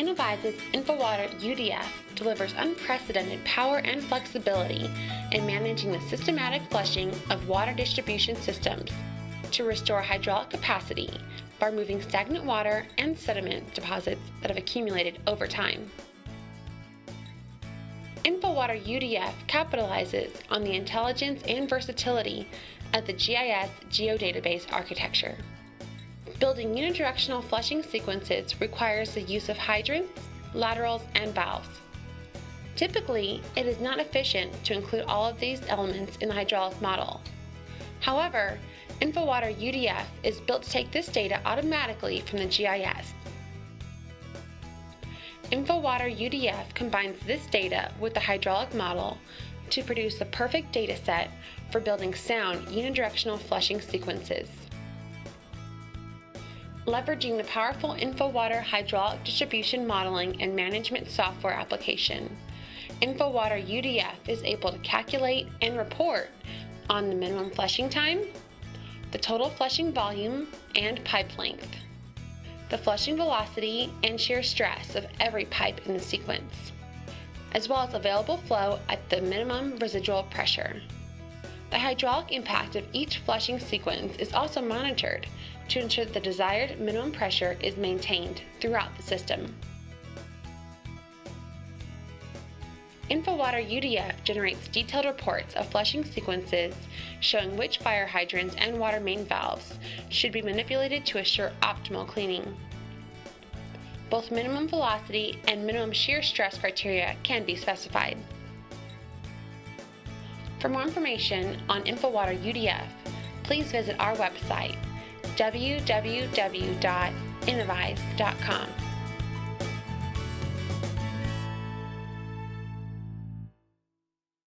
Innovyze's InfoWater UDF delivers unprecedented power and flexibility in managing the systematic flushing of water distribution systems to restore hydraulic capacity by removing stagnant water and sediment deposits that have accumulated over time. InfoWater UDF capitalizes on the intelligence and versatility of the GIS geodatabase architecture. Building unidirectional flushing sequences requires the use of hydrants, laterals, and valves. Typically, it is not efficient to include all of these elements in the hydraulic model. However, InfoWater UDF is built to take this data automatically from the GIS. InfoWater UDF combines this data with the hydraulic model to produce the perfect data set for building sound unidirectional flushing sequences. Leveraging the powerful InfoWater hydraulic distribution modeling and management software application, InfoWater UDF is able to calculate and report on the minimum flushing time, the total flushing volume and pipe length, the flushing velocity and shear stress of every pipe in the sequence, as well as available flow at the minimum residual pressure. The hydraulic impact of each flushing sequence is also monitored to ensure the desired minimum pressure is maintained throughout the system. InfoWater UDF generates detailed reports of flushing sequences showing which fire hydrants and water main valves should be manipulated to assure optimal cleaning. Both minimum velocity and minimum shear stress criteria can be specified. For more information on InfoWater UDF, please visit our website www.innovyze.com.